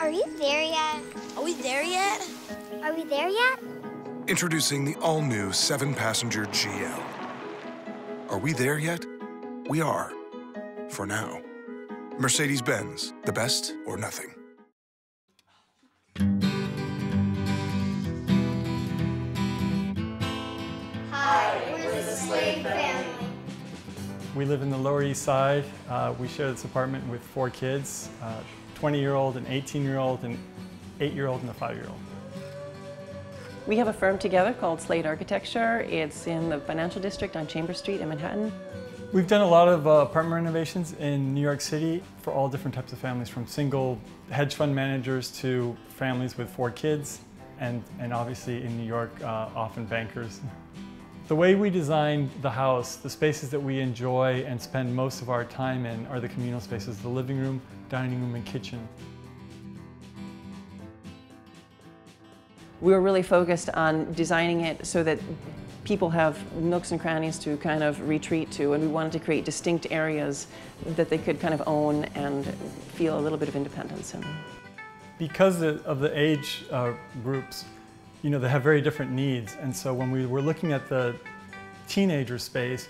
Are we there yet? Are we there yet? Are we there yet? Introducing the all-new seven-passenger GL. Are we there yet? We are. For now. Mercedes-Benz, the best or nothing. Hi, we're the Slade family. We live in the Lower East Side. Uh, we share this apartment with four kids, 20-year-old, an 18-year-old, an 8-year-old, and a 5-year-old. We have a firm together called Slade Architecture. It's in the financial district on Chambers Street in Manhattan. We've done a lot of uh, apartment renovations in New York City for all different types of families, from single hedge fund managers to families with four kids, and, and obviously in New York, uh, often bankers. The way we designed the house, the spaces that we enjoy and spend most of our time in are the communal spaces, the living room, dining room, and kitchen. We were really focused on designing it so that people have nooks and crannies to kind of retreat to, and we wanted to create distinct areas that they could kind of own and feel a little bit of independence in. Because of the age uh, groups, you know, they have very different needs. And so when we were looking at the teenager space,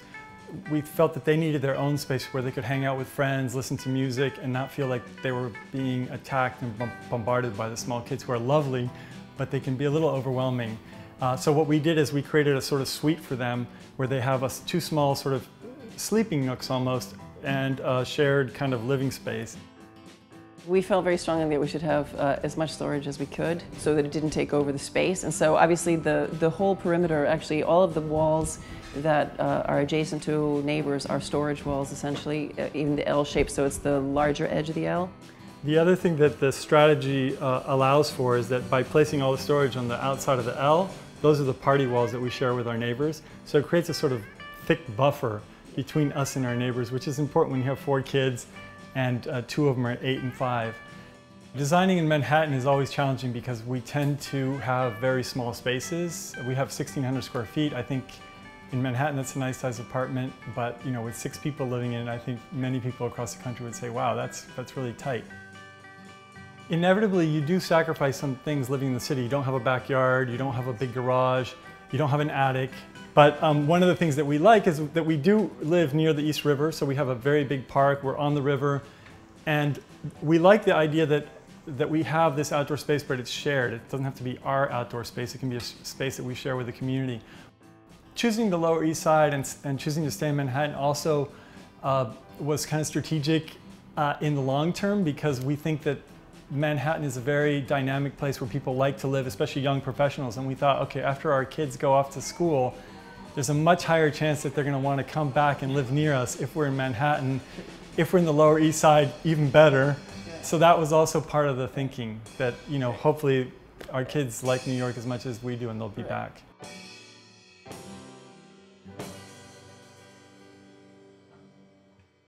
we felt that they needed their own space where they could hang out with friends, listen to music, and not feel like they were being attacked and bombarded by the small kids who are lovely, but they can be a little overwhelming. Uh, so what we did is we created a sort of suite for them where they have a, two small sort of sleeping nooks almost and a shared kind of living space. We felt very strongly that we should have uh, as much storage as we could so that it didn't take over the space. And so obviously the, the whole perimeter, actually all of the walls that uh, are adjacent to neighbors are storage walls essentially, uh, even the L shape, so it's the larger edge of the L. The other thing that the strategy uh, allows for is that by placing all the storage on the outside of the L, those are the party walls that we share with our neighbors. So it creates a sort of thick buffer between us and our neighbors, which is important when you have four kids and uh, two of them are eight and five. Designing in Manhattan is always challenging because we tend to have very small spaces. We have 1,600 square feet. I think in Manhattan that's a nice size apartment, but you know, with six people living in it, I think many people across the country would say, wow, that's, that's really tight. Inevitably, you do sacrifice some things living in the city. You don't have a backyard, you don't have a big garage, you don't have an attic. But um, one of the things that we like is that we do live near the East River, so we have a very big park, we're on the river, and we like the idea that, that we have this outdoor space, but it's shared. It doesn't have to be our outdoor space, it can be a space that we share with the community. Choosing the Lower East Side and, and choosing to stay in Manhattan also uh, was kind of strategic uh, in the long term because we think that Manhattan is a very dynamic place where people like to live, especially young professionals. And we thought, okay, after our kids go off to school, there's a much higher chance that they're going to want to come back and live near us if we're in Manhattan. If we're in the Lower East Side, even better. So that was also part of the thinking that, you know, hopefully our kids like New York as much as we do and they'll be back.